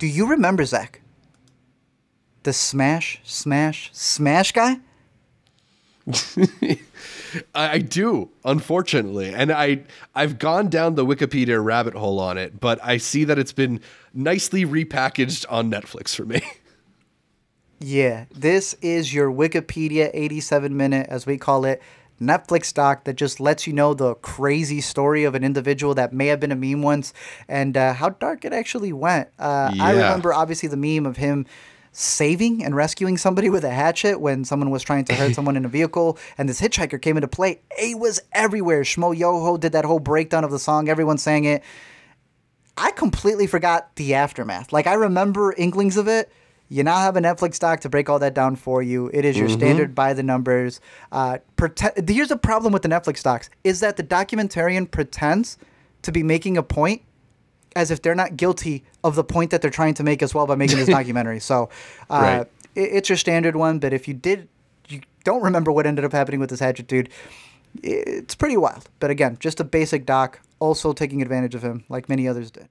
Do you remember Zach? The smash, smash, smash guy? I do, unfortunately, and I I've gone down the Wikipedia rabbit hole on it, but I see that it's been nicely repackaged on Netflix for me. Yeah, this is your Wikipedia 87 minute, as we call it, Netflix doc that just lets you know the crazy story of an individual that may have been a meme once and uh, how dark it actually went. Uh, I remember obviously the meme of him saving and rescuing somebody with a hatchet when someone was trying to hurt someone in a vehicle and this hitchhiker came into play. It was everywhere. Schmoyoho did that whole breakdown of the song. Everyone sang it. I completely forgot the aftermath. Like I remember inklings of it. You now have a Netflix doc to break all that down for you. It is your standard by the numbers. Uh, here's the problem with the Netflix docs is that the documentarian pretends to be making a point as if they're not guilty of the point that they're trying to make as well by making this documentary. So uh, Right. it, it's your standard one. But if you did, you don't remember what ended up happening with this Hatchet dude. It's pretty wild. But again, just a basic doc. Also taking advantage of him, like many others did.